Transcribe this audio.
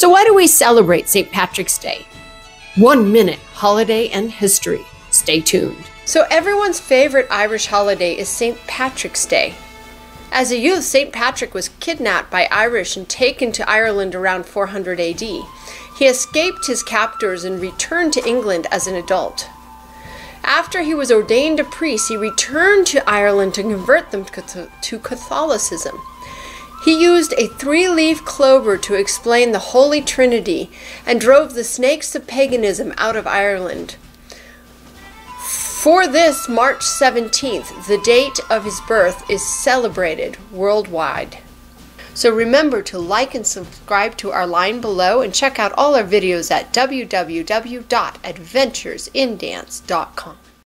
So, why do we celebrate St. Patrick's Day? One minute holiday and history. Stay tuned. So, everyone's favorite Irish holiday is St. Patrick's Day. As a youth, St. Patrick was kidnapped by Irish and taken to Ireland around 400 AD. He escaped his captors and returned to England as an adult. After he was ordained a priest, he returned to Ireland to convert them to Catholicism. He used a three leaf clover to explain the Holy Trinity and drove the snakes of paganism out of Ireland. For this, March 17th, the date of his birth, is celebrated worldwide. So remember to like and subscribe to our line below and check out all our videos at www.adventuresindance.com.